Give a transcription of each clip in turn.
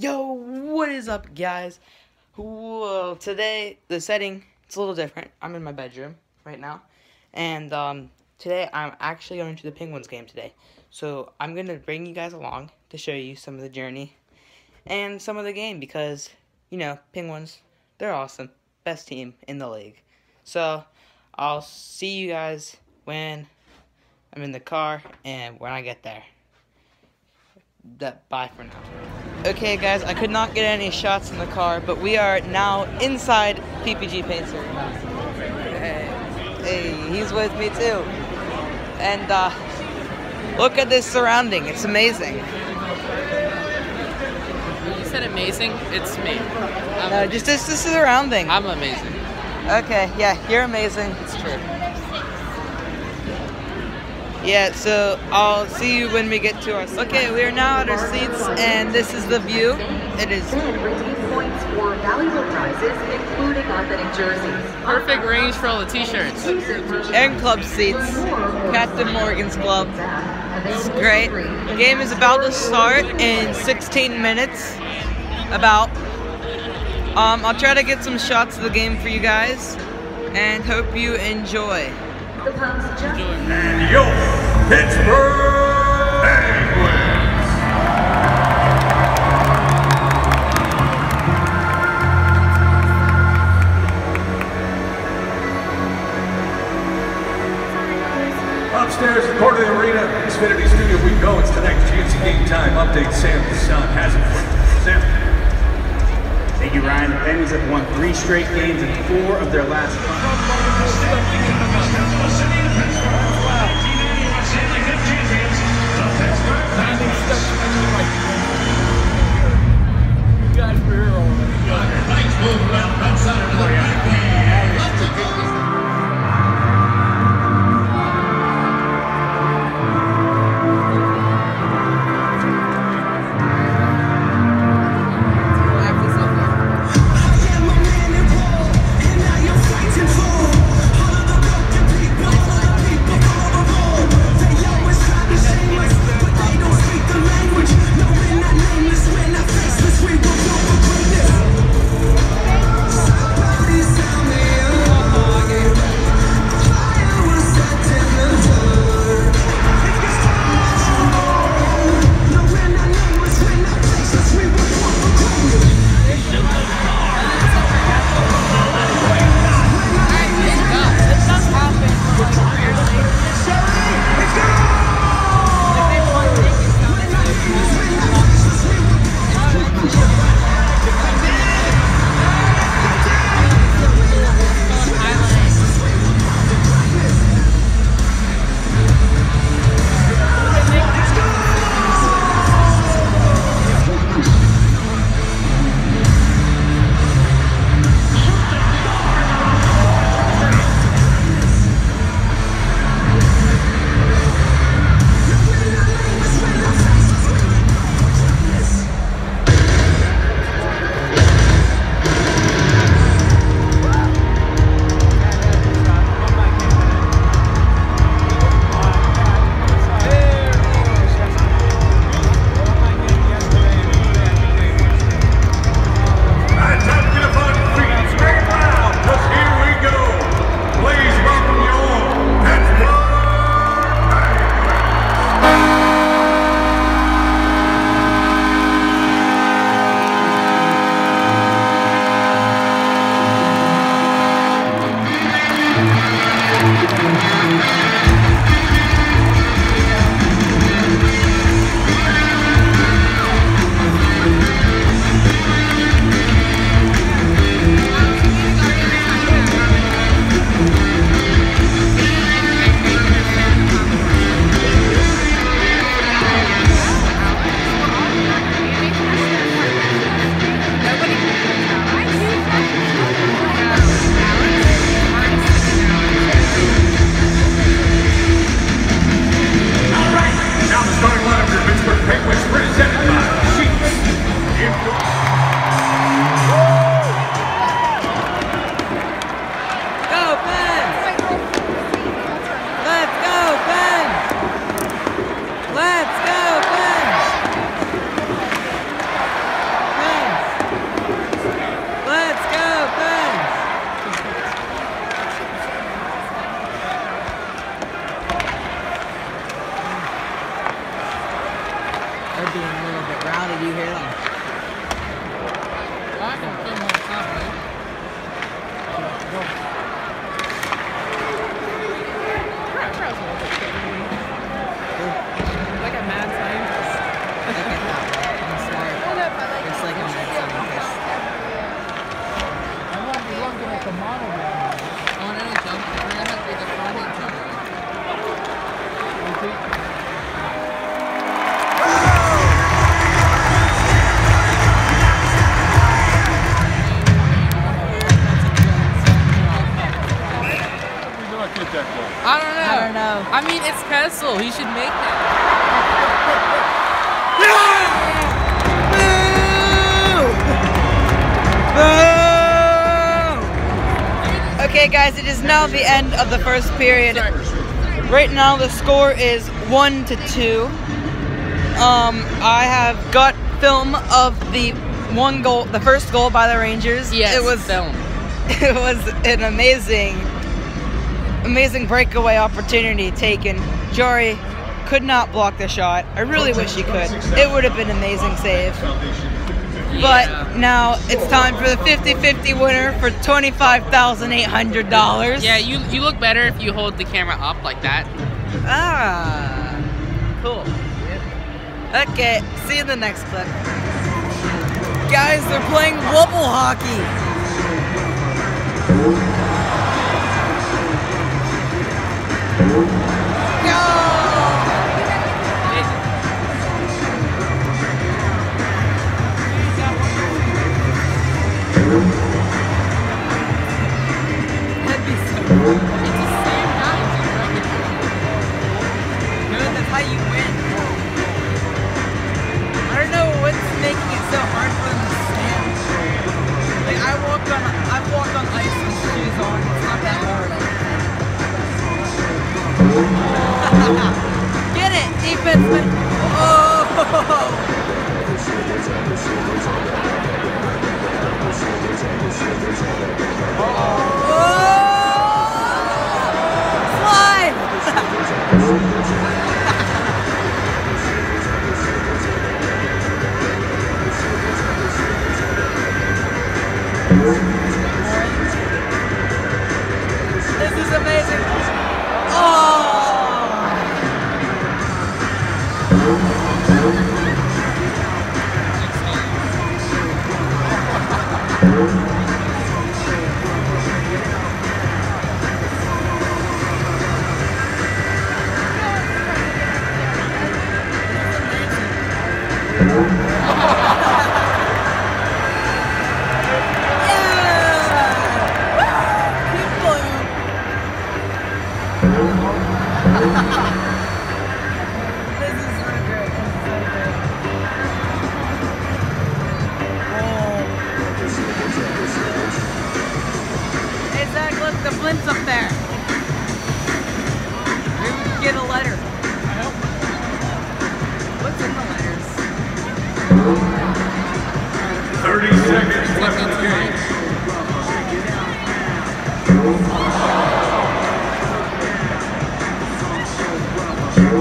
Yo, what is up, guys? Today the setting it's a little different. I'm in my bedroom right now, and um, today I'm actually going to the Penguins game today. So I'm gonna bring you guys along to show you some of the journey and some of the game because you know Penguins they're awesome, best team in the league. So I'll see you guys when I'm in the car and when I get there. That bye for now. Okay, guys, I could not get any shots in the car, but we are now inside PPG Paint Center. Hey, hey, he's with me too. And uh, look at this surrounding; it's amazing. You said amazing. It's me. I'm, No, just this, this surrounding. I'm amazing. Okay, yeah, you're amazing. It's true. Yeah, so I'll see you when we get to our. Okay, we are now at our seats, and this is the view. It is points for valuable prizes, including authentic jerseys. Perfect range for all the t-shirts. Aaron Club seats, Captain Morgan's Club. It's great. The game is about to start in 16 minutes. About. Um, I'll try to get some shots of the game for you guys, and hope you enjoy. The Pittsburgh Penguins. Upstairs the corner of the arena, Xfinity Studio, we go. It's tonight's GNC game time update. Sam Kasan has it for. Sam. Thank you, Ryan. The Penguins have won three straight games and four of their last five. being a little bit rowdy. Do you hear them? Well, I can feel more confident. Go. Okay, guys, it is now the end of the first period. Right now, the score is one to two. Um, I have got film of the one goal, the first goal by the Rangers. Yes. it was film. it was an amazing, amazing breakaway opportunity taken. Jarry could not block the shot. I really wish he could. It would have been an amazing save. But Yeah. now it's time for the 50-50 winner for $25,800. Yeah, you you look better if you hold the camera up like that. Ah, cool. Okay, see you in the next clip. Guys, they're playing wobble hockey. Yeah!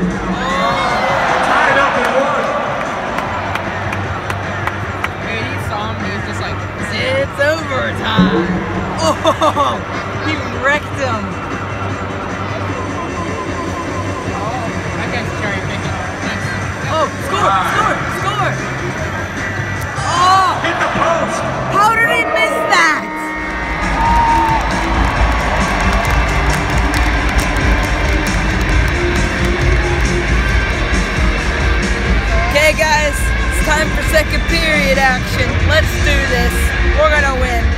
Tied up at one. Hey, he saw him. He was just like, It's overtime. Oh, he wrecked him. Oh that guy's cherry picking. Nice. Oh, score, score, score. Oh, Hit the post. Oh, how did he miss that? Period action. Let's do this. We're gonna win.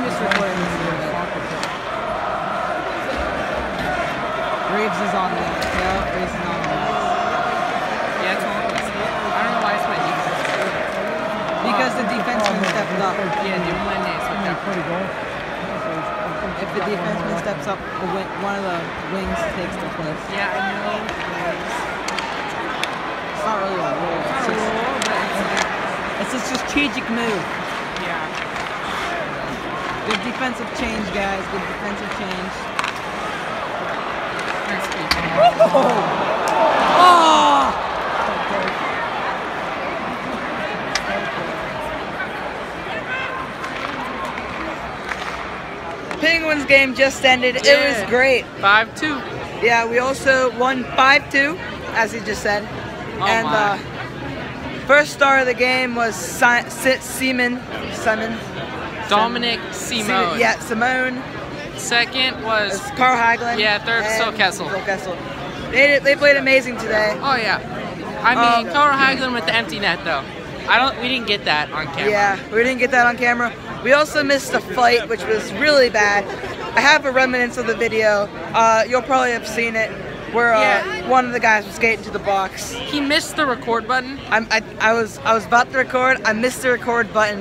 I'm just recording this video. Reaves is on the yeah, Reaves is on the Yeah, it's all I don't know why it's my defense. Because the defenseman stepped up. Yeah, name's with that. If the defenseman steps up, one of the wings takes the place. Yeah, I know. It's not really a rule. It's just, rule, but it's, it's a strategic move. yeah. Good defensive change, guys. Good defensive change. Oh! Penguins game just ended. It was great. Five two. Yeah, we also won 5-2, as he just said. Oh and my. uh, first star of the game was si- Si- Seaman. Simon. Dominik Simon. Simone. Yeah, Simone. Second was It's Carl Hagelin. Yeah, third, Phil Kessel. Phil Kessel. They, they played amazing today. oh yeah. I mean, Um, Connor Hagelin with the empty net though. I don't. We didn't get that on camera. Yeah, we didn't get that on camera. We also missed a fight, which was really bad. I have a remnants of the video. Uh, you'll probably have seen it, where uh, Yeah. one of the guys was skating to the box. He missed the record button. I'm, I, I was I was about to record. I missed the record button,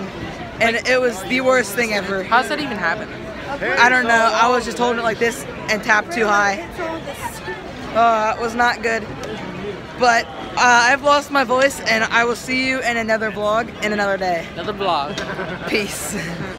and it was the worst thing ever. How's that even happen? I don't know. I was just holding it like this and tapped too high. Uh, it was not good. But uh, I've lost my voice, and I will see you in another vlog in another day. Another vlog. Peace.